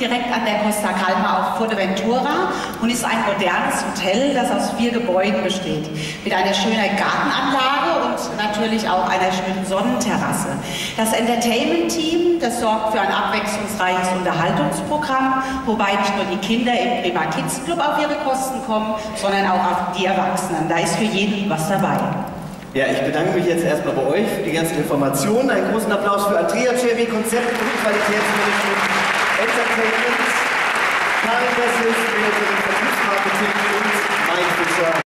direkt an der Costa Calma auf Fuerteventura und ist ein modernes Hotel, das aus vier Gebäuden besteht. Mit einer schönen Gartenanlage und natürlich auch einer schönen Sonnenterrasse. Das Entertainment-Team, das sorgt für ein abwechslungsreiches Unterhaltungsprogramm, wobei nicht nur die Kinder im Prima Kids Club auf ihre Kosten kommen, sondern auch auf die Erwachsenen. Da ist für jeden was dabei. Ja, ich bedanke mich jetzt erstmal bei euch für die ganzen Informationen. Einen großen Applaus für Andrea Cevi, Konzept und Qualitätsmanagement, Entertainment, Karl Bessels, Milletvekili